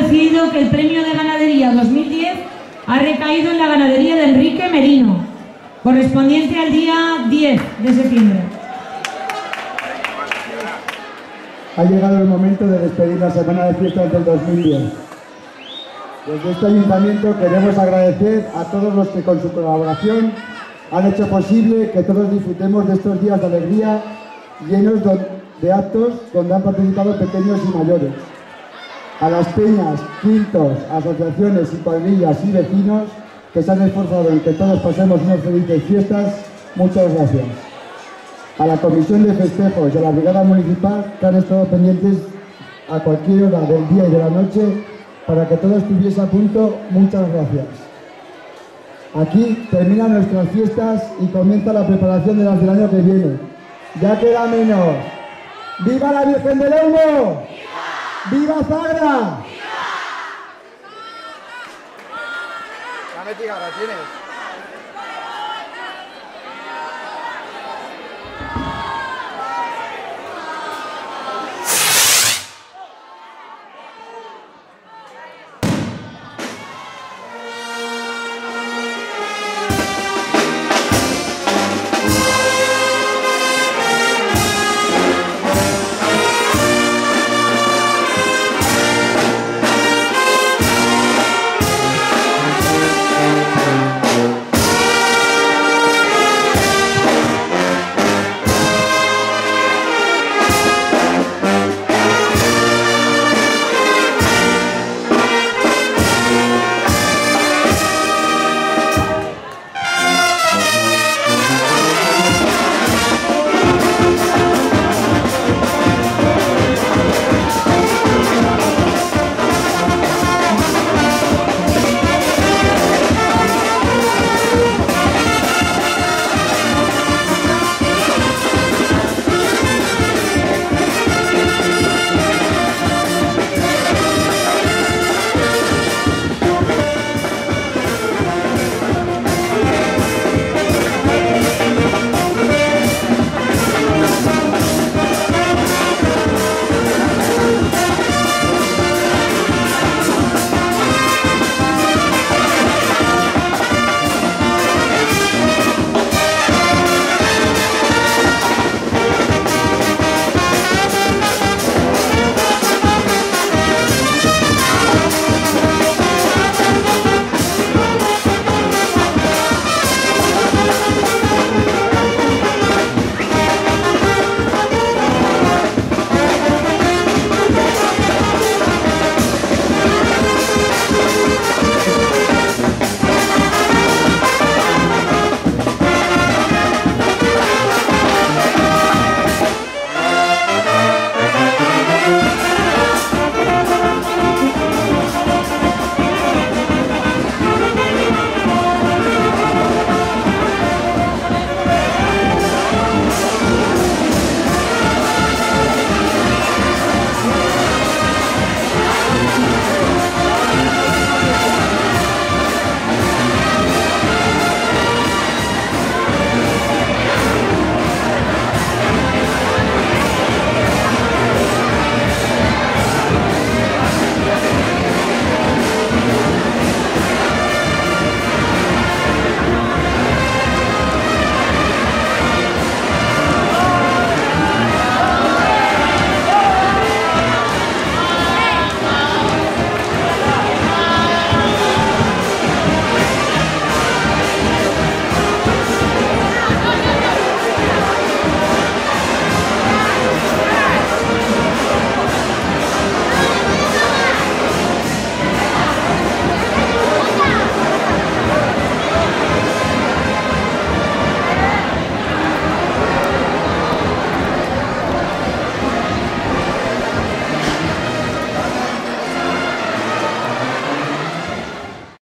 decidido que el premio de ganadería 2010 ha recaído en la ganadería de Enrique Merino, correspondiente al día 10 de septiembre. Ha llegado el momento de despedir la semana de fiestas del 2010. Desde este ayuntamiento queremos agradecer a todos los que con su colaboración han hecho posible que todos disfrutemos de estos días de alegría llenos de actos donde han participado pequeños y mayores. A las peñas, quintos, asociaciones y cuadrillas y vecinos que se han esforzado en que todos pasemos unas felices fiestas, muchas gracias. A la Comisión de Festejos y a la Brigada Municipal que han estado pendientes a cualquier hora del día y de la noche para que todo estuviese a punto, muchas gracias. Aquí terminan nuestras fiestas y comienza la preparación de las del año que viene. Ya queda menos. ¡Viva la Virgen del Olmo! ¡Viva, ¡Viva Zagra! ¡Viva!